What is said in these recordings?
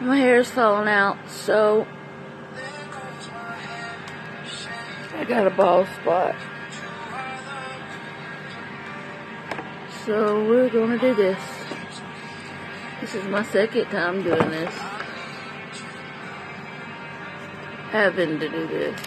My hair's falling out, so I got a bald spot. So we're gonna do this. This is my second time doing this. Having to do this.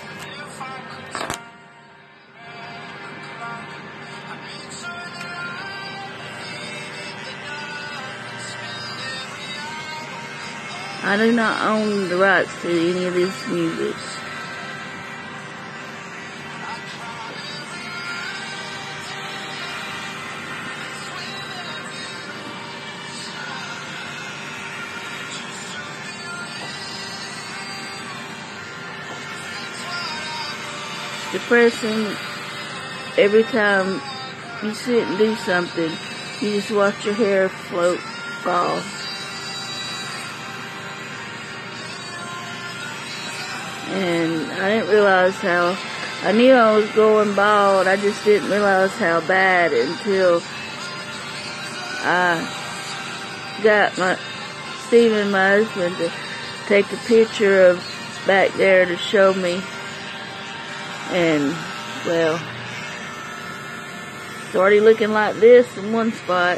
I do not own the rights to any of this music. depressing every time you sit and do something. You just watch your hair float, fall. And I didn't realize how, I knew I was going bald, I just didn't realize how bad until I got my, Stephen, my husband, to take a picture of back there to show me and, well, it's already looking like this in one spot.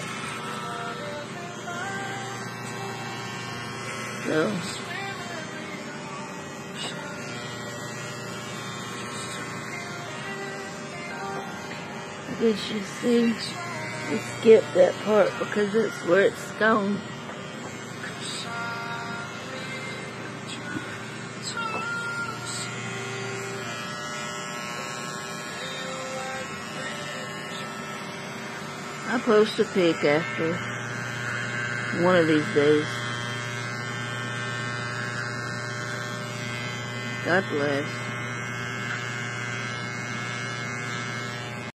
So, I you see, we skipped that part because that's where it's gone. I'll post a pic after one of these days. God bless.